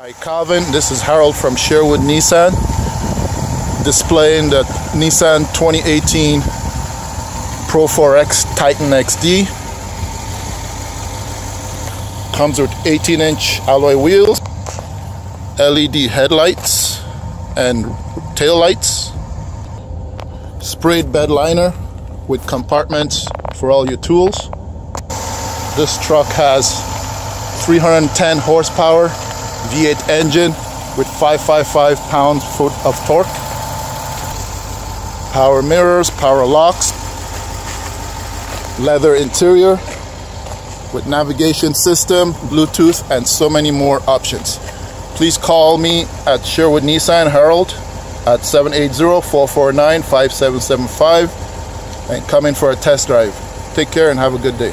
Hi Calvin, this is Harold from Sherwood Nissan displaying the Nissan 2018 Pro 4X Titan XD. Comes with 18 inch alloy wheels, LED headlights and tail lights, sprayed bed liner with compartments for all your tools. This truck has 310 horsepower V8 engine with 555 pound foot of torque. Power mirrors, power locks, leather interior with navigation system, Bluetooth, and so many more options. Please call me at Sherwood Nissan Harold at 780-449-5775 and come in for a test drive. Take care and have a good day.